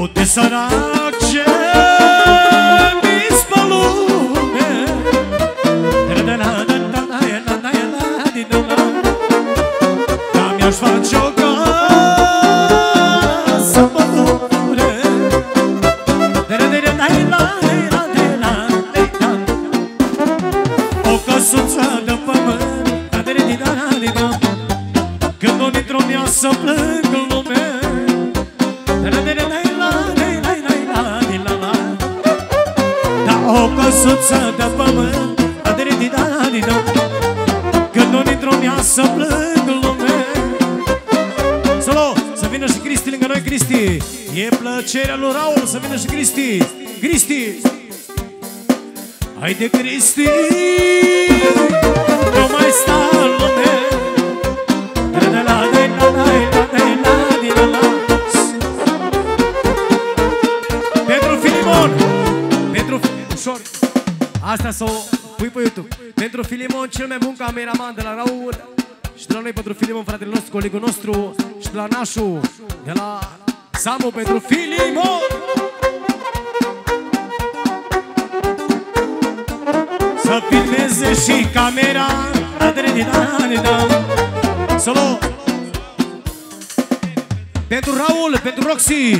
Au-te sărac ce mis pe lume Dar mi-aș face o casă pe lume O căsuță de pământ Când nu intru mi-a să plâng în lume o căsuță de pământ Când nu intru mi-a să plâng în lume. Solo, să vină și Cristi lângă noi, Cristi. E plăcerea lui Raul să vină și Cristi. Cristi! Haide, Cristi! Nu mai sta în Asta să o pui pe YouTube. Pentru Filimon, cel mai bun cameraman de la Raul Și de la noi pentru Filimon, fratele nostru, colegul nostru Și de la Nașu De la Samu pentru Filimon! Să filmeze și camera Solo! Pentru Raul, pentru Roxy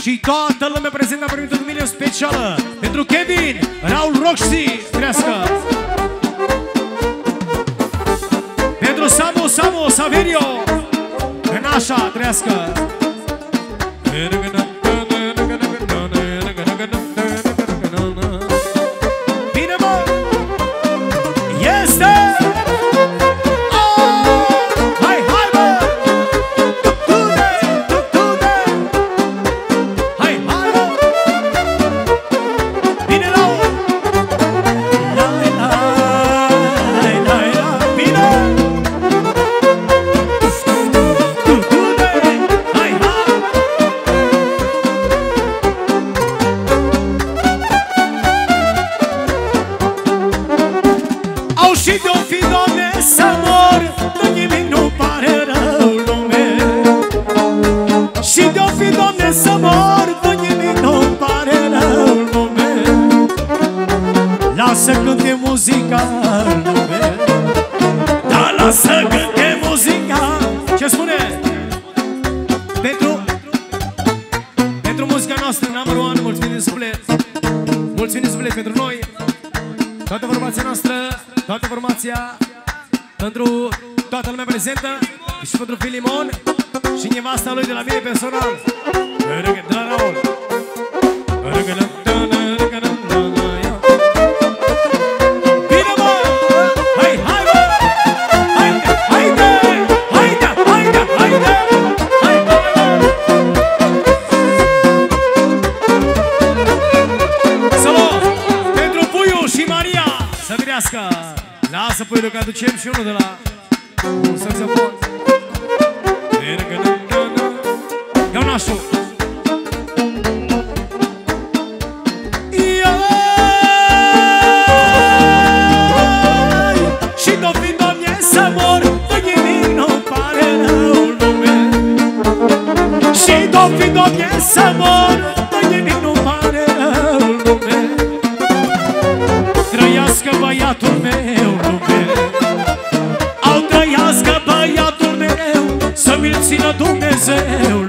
Și toată lumea prezentă a primit o dumile specială Pentru Kevin, Raul Roxy Trească Pentru Samu, Samu, Saverio În așa, trească și de-o fi, Doamne, să mor. De nimic nu pare rău lume. Și de-o fi, Doamne, să mor. De nimic nu pare rău lume. Lasă cânte muzica în lume. Da, lasă cânte muzica. Ce spune? Pentru Pentru muzica noastră, number one Mulțumim din suflet. Mulțumim din suflet pentru noi Toată formația noastră, toată formația Pentru toată lumea prezentă Și pentru Filimon Și nevasta lui de la mine personal. De la Raul Să virească Lasă Puiu că aducem și unul de la Un saxofon Iau nașul Iai! Și tot fi, Doamne, să mor De nimic nu pare rău în lume Și tot fi, Doamne, să mor do desejo